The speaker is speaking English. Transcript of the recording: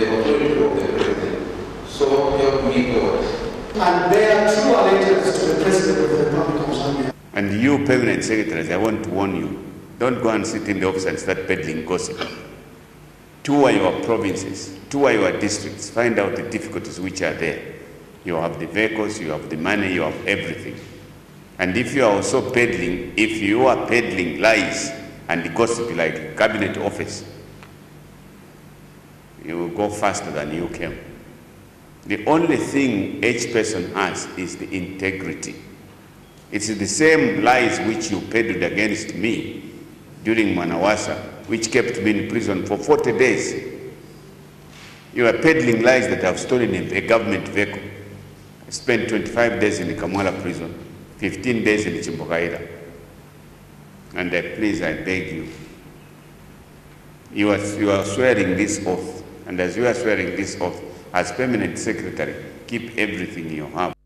the authority of the president. So help me God. and bear true allegiance to the President of the Republic of Zambia. And you, permanent secretaries, I want to warn you don't go and sit in the office and start peddling gossip. Tour your provinces, tour your districts, find out the difficulties which are there. You have the vehicles, you have the money, you have everything. And if you are also peddling, if you are peddling lies and gossip like cabinet office, you will go faster than you came. The only thing each person has is the integrity. It's the same lies which you peddled against me during Mwanawasa, which kept me in prison for 40 days. You are peddling lies that I've stolen a, a government vehicle. I spent 25 days in the Kamwala prison, 15 days in Chimbokaila. And I please, I beg you, you are, you are swearing this oath, and as you are swearing this oath, as permanent secretary, keep everything you have.